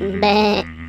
Bleh.